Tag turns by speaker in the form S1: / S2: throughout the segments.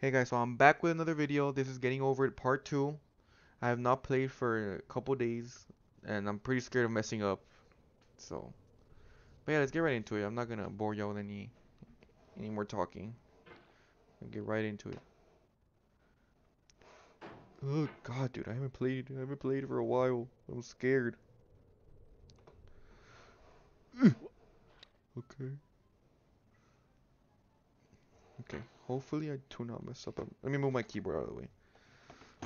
S1: Hey guys, so I'm back with another video. This is Getting Over It Part 2. I have not played for a couple days, and I'm pretty scared of messing up. So, but yeah, let's get right into it. I'm not gonna bore y'all with any, any more talking. I'll get right into it. Oh god, dude, I haven't played, I haven't played for a while. I'm scared. okay. Okay, hopefully I do not mess up. Let me move my keyboard out of the way.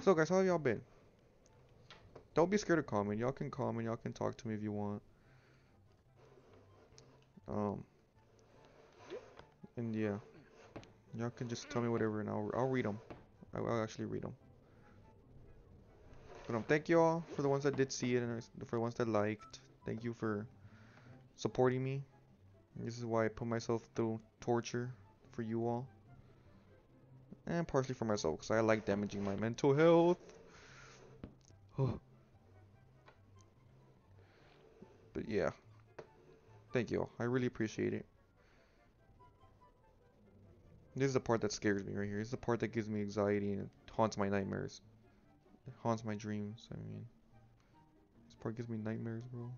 S1: So guys, how have y'all been? Don't be scared to comment. Y'all can comment. Y'all can talk to me if you want. Um. And yeah, y'all can just tell me whatever, and I'll I'll read them. I'll, I'll actually read them. But um, thank you all for the ones that did see it, and for the ones that liked. Thank you for supporting me. This is why I put myself through torture for you all. And partially for myself, because I like damaging my mental health. but yeah. Thank you all. I really appreciate it. This is the part that scares me right here. This is the part that gives me anxiety and haunts my nightmares. It haunts my dreams, I mean. This part gives me nightmares, bro.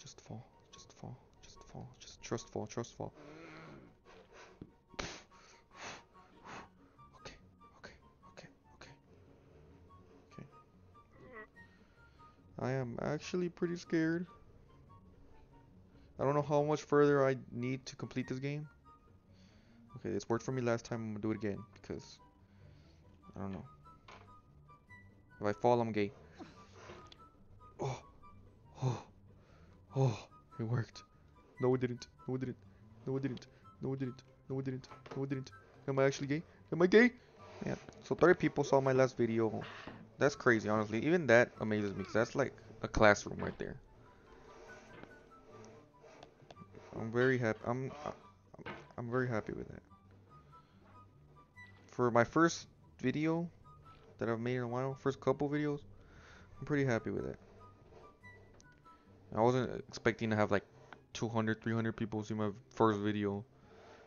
S1: Just fall. Just fall. Just fall. Just trust fall. Trust fall. I am actually pretty scared. I don't know how much further I need to complete this game. Okay, this worked for me last time. I'm gonna do it again because I don't know. If I fall, I'm gay. Oh, oh, oh! It worked. No, it didn't. No, it didn't. No, it didn't. No, it didn't. No, it didn't. No, it didn't. Am I actually gay? Am I gay? Yeah. So 30 people saw my last video. That's crazy, honestly. Even that amazes me because that's like a classroom right there. I'm very happy. I'm, I'm very happy with that. For my first video that I've made in a while, first couple videos, I'm pretty happy with it. I wasn't expecting to have like 200, 300 people see my first video,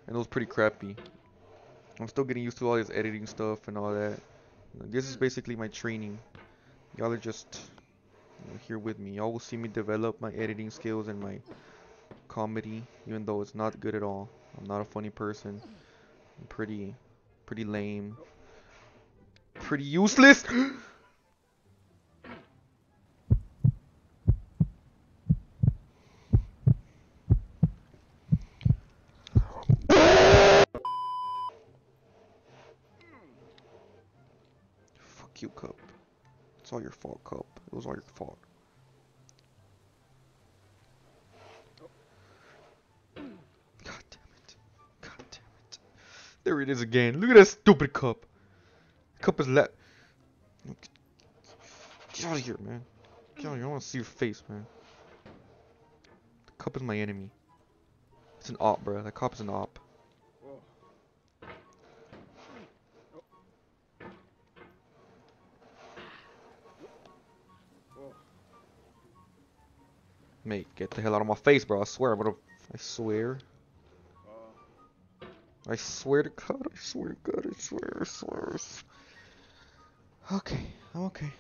S1: and it was pretty crappy. I'm still getting used to all this editing stuff and all that. This is basically my training. Y'all are just you know, here with me. Y'all will see me develop my editing skills and my comedy, even though it's not good at all. I'm not a funny person. I'm pretty, pretty lame. Pretty useless! Fuck you, Cup. It's all your fault, Cup. It was all your fault. God damn it. God damn it. There it is again. Look at that stupid cup. Cup is let. Get out of here, man. Get out of here. I want to see your face, man. The cup is my enemy. It's an op, bro. That cop is an op. get the hell out of my face, bro. I swear, I'm gonna. I swear. I swear to God, I swear to God, I swear, I swear. I swear. Okay, I'm okay.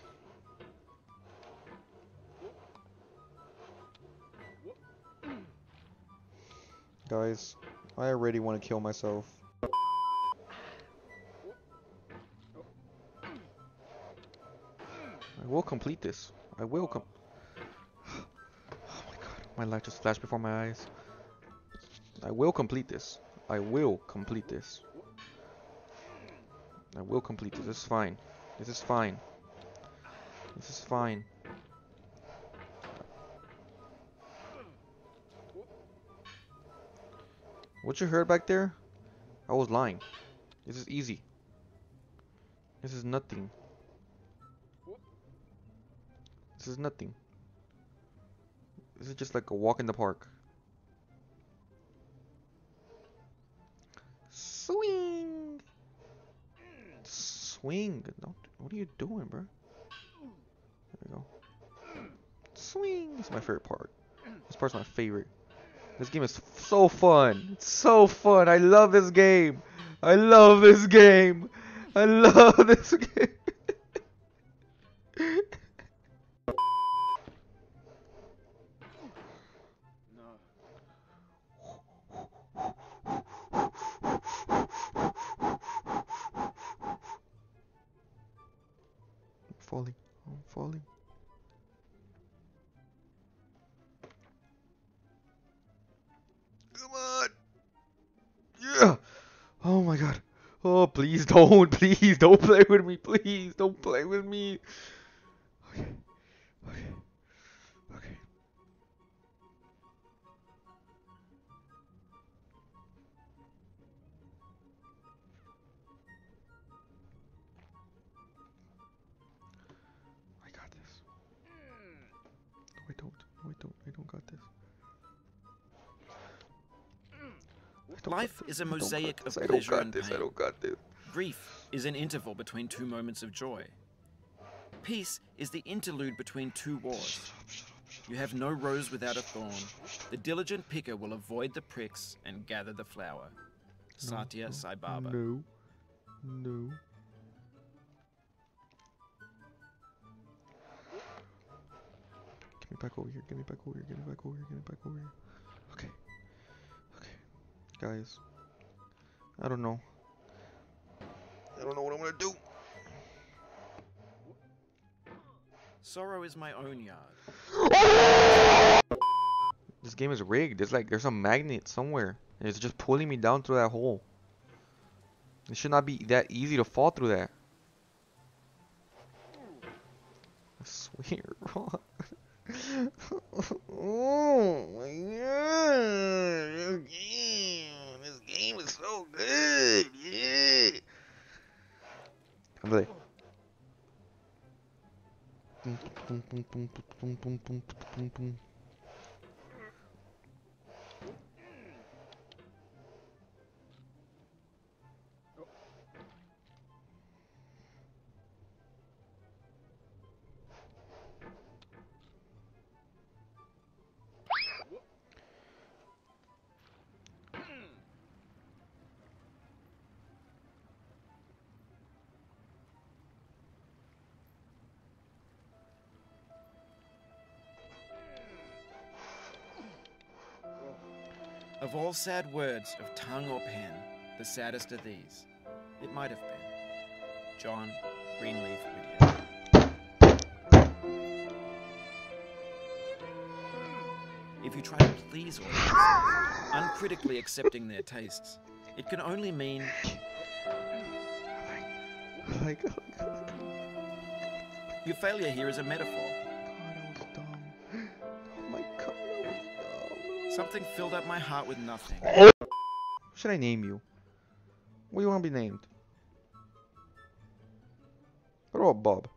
S1: Guys, I already want to kill myself. I will complete this. I will com- my life just flashed before my eyes. I will complete this. I will complete this. I will complete this. This is fine. This is fine. This is fine. What you heard back there? I was lying. This is easy. This is nothing. This is nothing. This is just like a walk in the park. Swing! Swing! Don't, what are you doing, bro? There we go. Swing! This is my favorite part. This part's my favorite. This game is so fun. It's so fun. I love this game. I love this game. I love this game. Come on. Yeah. Oh my god. Oh, please don't. Please don't play with me. Please don't play with me. Okay. Okay. Okay.
S2: Life is a mosaic of pleasure and pain.
S1: don't got this.
S2: Grief is an interval between two moments of joy. Peace is the interlude between two wars. You have no rose without a thorn. The diligent picker will avoid the pricks and gather the flower. Satya Sai Baba.
S1: No. No. Get me back over here. Get me back over here. Get me back over here. Get me back over here. Okay. Okay. Guys. I don't know. I don't know what I'm gonna do.
S2: Sorrow is my own yard.
S1: This game is rigged. There's like there's a magnet somewhere. And it's just pulling me down through that hole. It should not be that easy to fall through that. I swear, Vamos aí. Pum, pum, pum, pum, pum, pum, pum, pum, pum.
S2: Of all sad words of tongue or pen, the saddest are these. It might have been. John Greenleaf Whittier. If you try to please audiences, uncritically accepting their tastes, it can only mean
S1: oh god,
S2: your failure here is a metaphor. Something filled up my heart with nothing.
S1: What should I name you? What do you want to be named? What about Bob?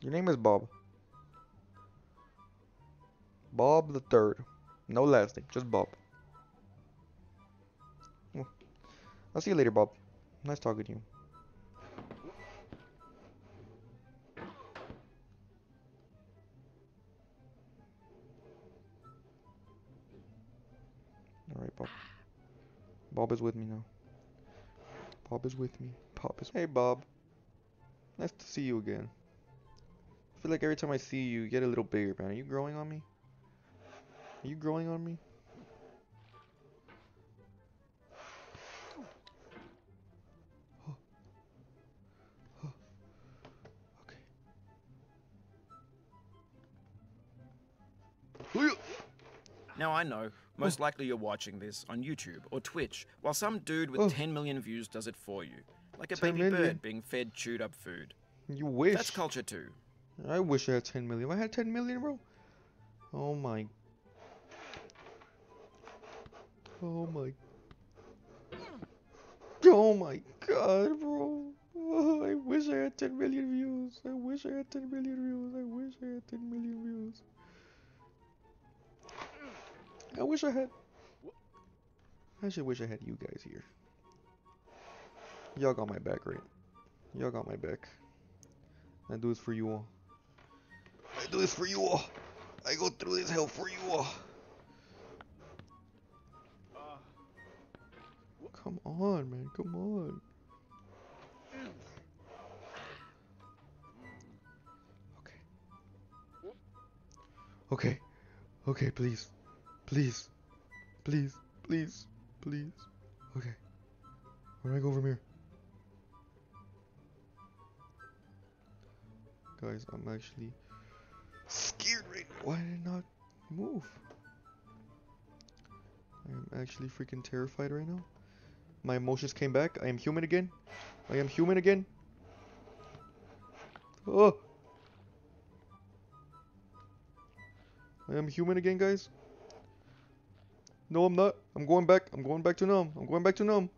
S1: Your name is Bob. Bob the third. No last name, just Bob. I'll see you later, Bob. Nice talking to you. Alright, Bob. Bob is with me now. Bob is with me. Bob is. Hey, Bob. Nice to see you again. I feel like every time I see you, you get a little bigger, man. Are you growing on me? Are you growing on me? Okay.
S2: Now I know, most oh. likely you're watching this on YouTube or Twitch, while some dude with
S1: Oh.
S2: 10 million views does it for you. Like a
S1: 10
S2: baby
S1: million?
S2: bird being fed chewed up food.
S1: You wish.
S2: That's culture too.
S1: I wish I had 10 million. If I had 10 million, bro. Oh my. Oh my. Oh my god, bro. Oh, I wish I had 10 million views. I wish I had 10 million views. I wish I had 10 million views. I wish I had... I should wish I had you guys here. Y'all got my back, right? Y'all got my back. I do this for you all. I do this for you all. I go through this hell for you all. Come on, man. Come on. Okay. Okay. Okay, please. Please. Please. Please. Please. Okay. Where do I go from here? Guys, I'm actually scared right now. Why did I not move? I am actually freaking terrified right now. My emotions came back. I am human again. I am human again. Oh! I am human again, guys. No, I'm not. I'm going back. I'm going back to numb. I'm going back to numb.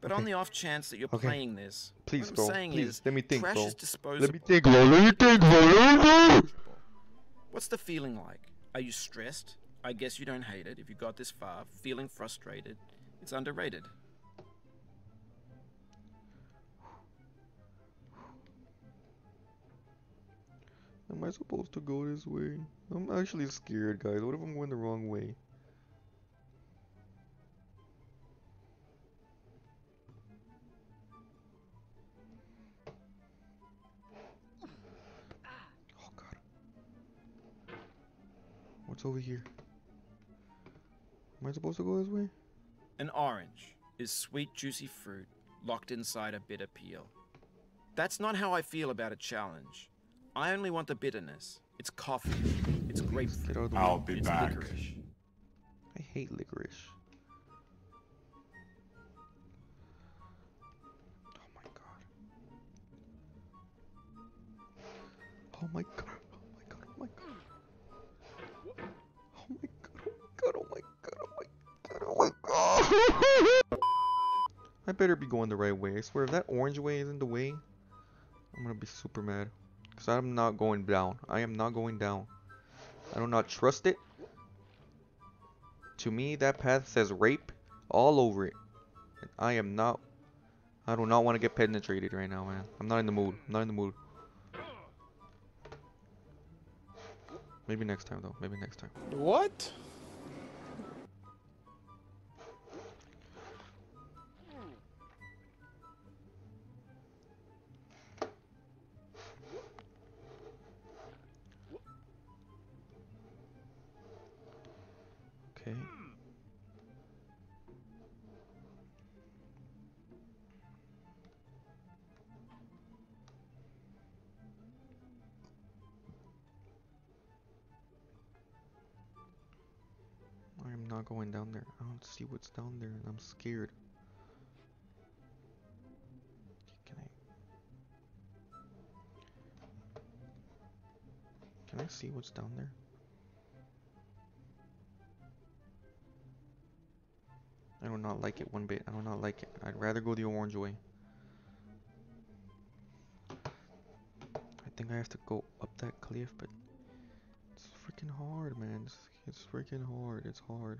S2: But
S1: Okay.
S2: on the off chance that you're
S1: Okay.
S2: playing this,
S1: Please,
S2: what I'm
S1: bro.
S2: saying
S1: Please,
S2: is
S1: let me think,
S2: trash
S1: bro.
S2: is disposable.
S1: Let me think, bro. Let me think, bro. Let me think.
S2: What's the feeling like? Are you stressed? I guess you don't hate it if you got this far. Feeling frustrated? It's underrated.
S1: Am I supposed to go this way? I'm actually scared, guys. What if I'm going the wrong way? Oh god. What's over here? Am I supposed to go this way?
S2: An orange is sweet, juicy fruit locked inside a bitter peel. That's not how I feel about a challenge. I only want the bitterness. It's coffee. It's grapefruit.
S1: out of
S3: I'll be
S2: It's
S3: back.
S2: licorice.
S1: I hate licorice. I better be going the right way. I swear, if that orange way isn't the way, I'm gonna be super mad. Because I'm not going down. I am not going down. I do not trust it. To me, that path says rape all over it. And I am not. I do not want to get penetrated right now, man. I'm not in the mood. I'm not in the mood. Maybe next time, though. Maybe next time.
S3: What?
S1: Not going down there. I don't see what's down there and I'm scared. Can I Can I see what's down there? I do not like it one bit. I do not like it. I'd rather go the orange way. I think I have to go up that cliff, but freaking hard, man. It's, it's freaking hard. It's hard.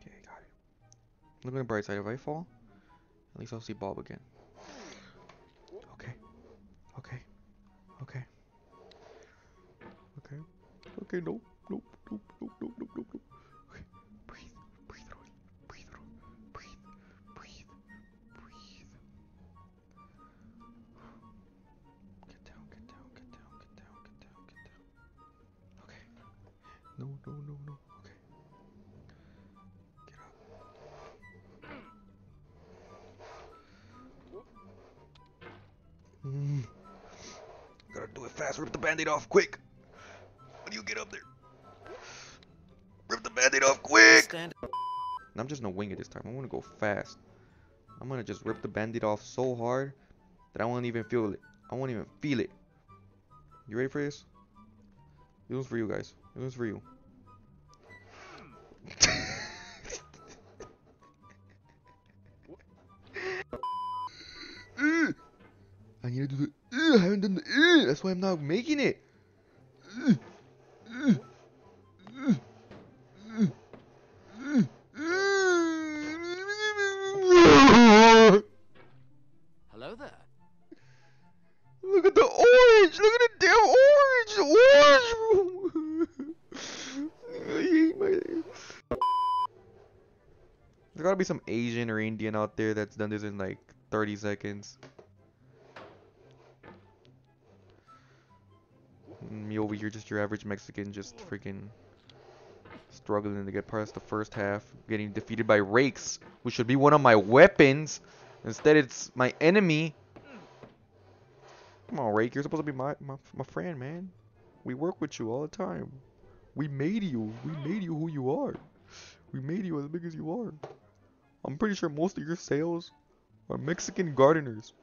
S1: Okay, got it. Look on the bright side. If I fall, at least I'll see Bob again. Okay. Okay. Okay. Okay. Okay, nope. No. No. No. No. Okay. Get up. Mm. Gotta do it fast. Rip the band-aid off quick. When you get up there. Rip the band-aid off quick.
S2: Stand
S1: I'm just gonna wing it this time. I'm gonna go fast. I'm gonna just rip the band-aid off so hard that I won't even feel it. I won't even feel it. You ready for this? This one's for you guys. This one's for you. I need to do the. I haven't done the. That's why I'm not making it. There's gotta be some Asian or Indian out there that's done this in like 30 seconds. Me over here, just your average Mexican, just freaking struggling to get past the first half, getting defeated by Rakes, who should be one of my weapons. Instead, it's my enemy. Come on, Rake, you're supposed to be my, my, my friend, man. We work with you all the time. We made you. We made you who you are. We made you as big as you are. I'm pretty sure most of your sales are Mexican gardeners.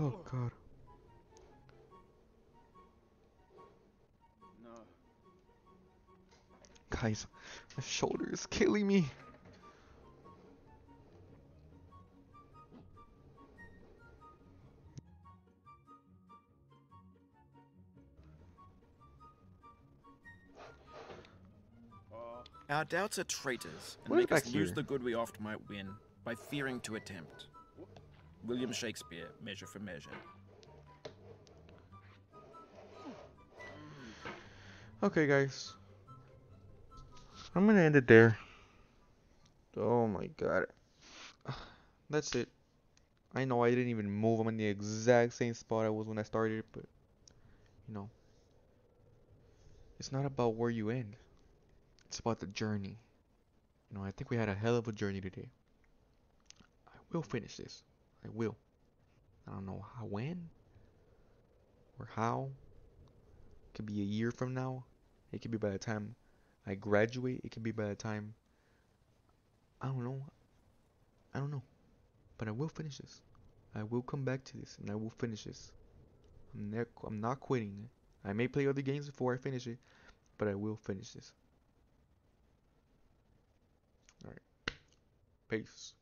S1: Oh god.
S2: No.
S1: Guys, my shoulder is killing me.
S2: Our doubts are traitors and
S1: What is
S2: make us
S1: back
S2: lose
S1: here?
S2: the good we oft might win by fearing to attempt. William Shakespeare, Measure for Measure.
S1: Okay, guys. I'm gonna end it there. Oh my god. That's it. I know I didn't even move. I'm in the exact same spot I was when I started, but you know, it's not about where you end. It's about the journey. You know, I think we had a hell of a journey today. I will finish this. I will. I don't know how, when, or how. It could be a year from now. It could be by the time I graduate. It could be by the time I don't know. I don't know. But I will finish this. I will come back to this and I will finish this. I'm ne- I'm not quitting. I may play other games before I finish it, but I will finish this. Peace.